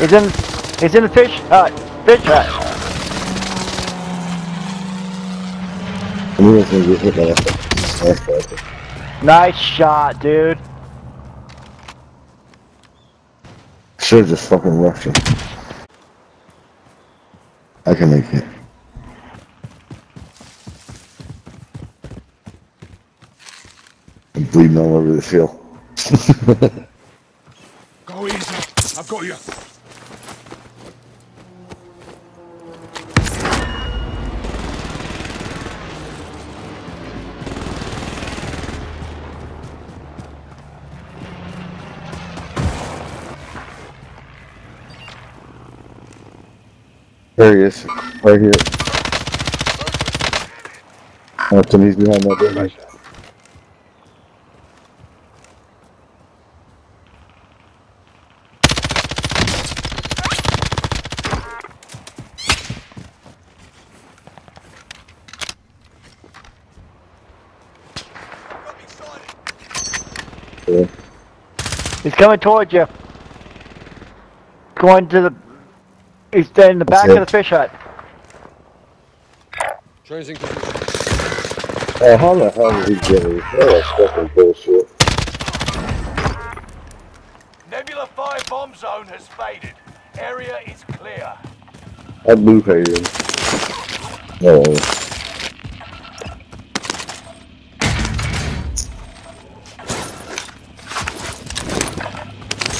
He's in. He's in the fish hut. Fish hut. I knew I gonna get hit by that. Nice shot, dude. Should've just fucking rushed him. I can make it. I'm bleeding all over the field. Go easy. I've got you. There he is. Right here. Austin, he's behind that building. He's coming towards you. Going to the. He's dead in the back of the fish hut. Changing position. Oh, how the hell did he get me? Oh, that's fucking bullshit. Nebula 5 bomb zone has faded. Area is clear. I blue paid him. No.